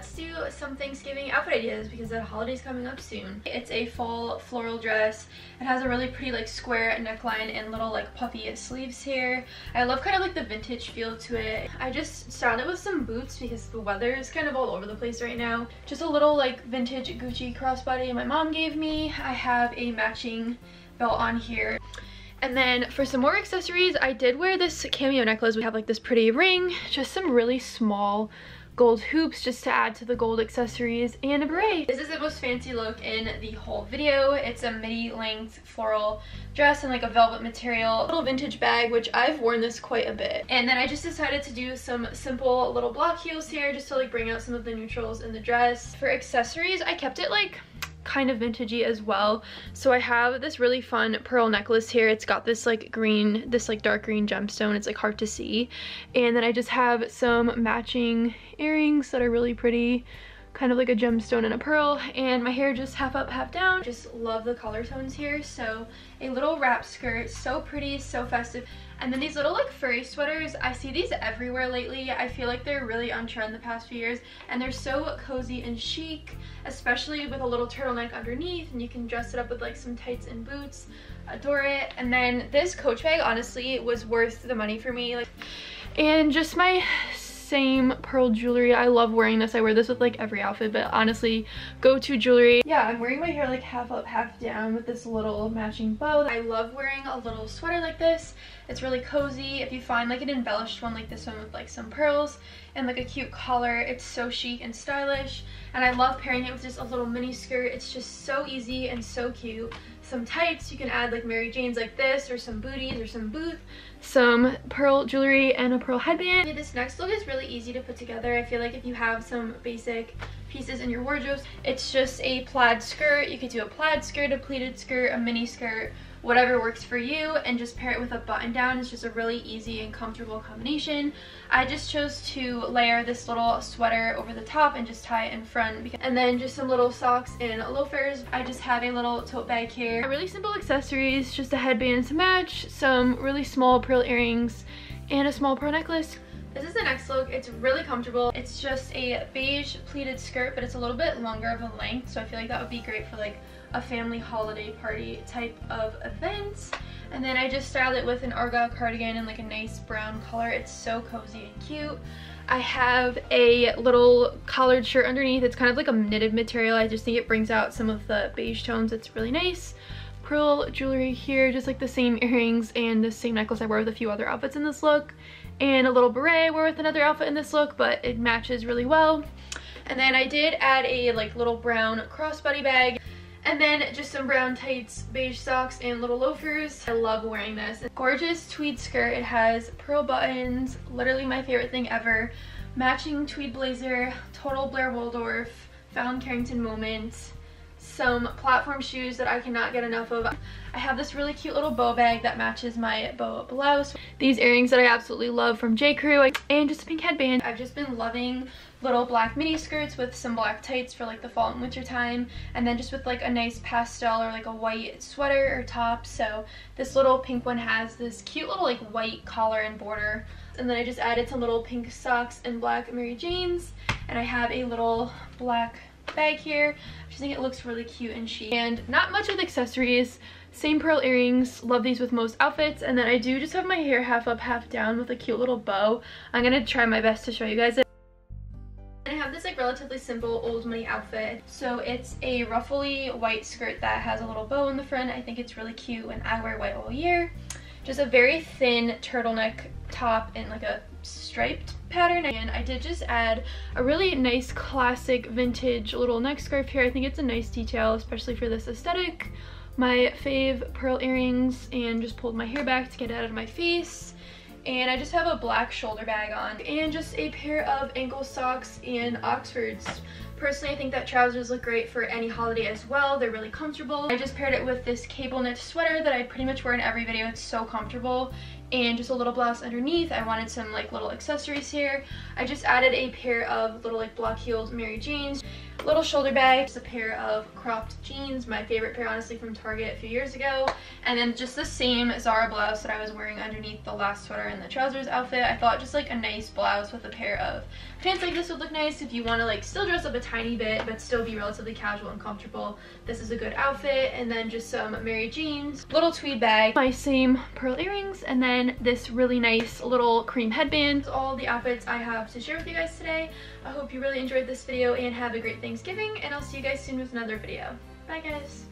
let's do some Thanksgiving outfit ideas because the holiday's coming up soon. It's a fall floral dress. It has a really pretty like square neckline and little like puffy sleeves here. I love kind of like the vintage feel to it. I just styled it with some boots because the weather is kind of all over the place right now. Just a little like vintage Gucci crossbody my mom gave me. I have a matching belt on here. And then for some more accessories, I did wear this cameo necklace. We have like this pretty ring, just some really small gold hoops just to add to the gold accessories and a beret. This is the most fancy look in the whole video. It's a midi length floral dress and like a velvet material, little vintage bag, which I've worn this quite a bit. And then I just decided to do some simple little block heels here just to like bring out some of the neutrals in the dress. For accessories, I kept it like kind of vintagey as well. So I have this really fun pearl necklace here. It's got this like green, this like dark green gemstone. It's like hard to see. And then I just have some matching earrings that are really pretty kind of like a gemstone and a pearl and my hair just half up half down just love the color tones here so a little wrap skirt so pretty so festive and then these little like furry sweaters, I see these everywhere lately. I feel like they're really on trend the past few years and they're so cozy and chic, especially with a little turtleneck underneath and you can dress it up with like some tights and boots. Adore it. And then this Coach bag honestly was worth the money for me. Like, and just my same pearl jewelry. I love wearing this. I wear this with like every outfit, but honestly, go-to jewelry. Yeah, I'm wearing my hair like half up, half down with this little matching bow. I love wearing a little sweater like this. It's really cozy. If you find like an embellished one like this one with like some pearls and like a cute collar, it's so chic and stylish. And I love pairing it with just a little mini skirt. It's just so easy and so cute some tights. You can add like Mary Jane's like this or some booties or some boots, some pearl jewelry and a pearl headband. This next look is really easy to put together. I feel like if you have some basic pieces in your wardrobe, it's just a plaid skirt. You could do a plaid skirt, a pleated skirt, a mini skirt, whatever works for you and just pair it with a button down. It's just a really easy and comfortable combination. I just chose to layer this little sweater over the top and just tie it in front. And then just some little socks and loafers. I just have a little tote bag here. Really simple accessories, just a headband to match, some really small pearl earrings, and a small pearl necklace. This is the next look. It's really comfortable. It's just a beige pleated skirt, but it's a little bit longer of a length, so I feel like that would be great for like a family holiday party type of event. And then I just styled it with an Argyle cardigan in like a nice brown color. It's so cozy and cute. I have a little collared shirt underneath. It's kind of like a knitted material. I just think it brings out some of the beige tones. It's really nice. Pearl jewelry here, just like the same earrings and the same necklace I wear with a few other outfits in this look. And a little beret I wear with another outfit in this look, but it matches really well. And then I did add a like little brown crossbody bag. And then just some brown tights, beige socks, and little loafers. I love wearing this. Gorgeous tweed skirt. It has pearl buttons, literally my favorite thing ever. Matching tweed blazer, total Blair Waldorf, Fallon Carrington moment some platform shoes that I cannot get enough of. I have this really cute little bow bag that matches my bow blouse. These earrings that I absolutely love from J. Crew and just a pink headband. I've just been loving little black mini skirts with some black tights for like the fall and winter time and then just with like a nice pastel or like a white sweater or top so this little pink one has this cute little like white collar and border and then I just added some little pink socks and black Mary Janes and I have a little black bag here. I just think it looks really cute and chic. And not much with accessories. Same pearl earrings. Love these with most outfits. And then I do just have my hair half up, half down with a cute little bow. I'm going to try my best to show you guys it. I have this like relatively simple old money outfit. So it's a ruffly white skirt that has a little bow in the front. I think it's really cute and I wear white all year. Just a very thin turtleneck top and like a striped pattern and I did just add a really nice classic vintage little neck scarf here. I think it's a nice detail especially for this aesthetic. My fave pearl earrings and just pulled my hair back to get it out of my face and I just have a black shoulder bag on and just a pair of ankle socks and Oxfords Personally, I think that trousers look great for any holiday as well. They're really comfortable. I just paired it with this cable knit sweater that I pretty much wear in every video. It's so comfortable and just a little blouse underneath. I wanted some like little accessories here. I just added a pair of little like block heeled Mary Janes little shoulder bag, just a pair of cropped jeans, my favorite pair honestly from Target a few years ago, and then just the same Zara blouse that I was wearing underneath the last sweater and the trousers outfit. I thought just like a nice blouse with a pair of pants like this would look nice if you want to like still dress up a tiny bit but still be relatively casual and comfortable. This is a good outfit, and then just some Mary Janes, little tweed bag, my same pearl earrings, and then this really nice little cream headband. All the outfits I have to share with you guys today. I hope you really enjoyed this video and have a great Thanksgiving, and I'll see you guys soon with another video. Bye guys!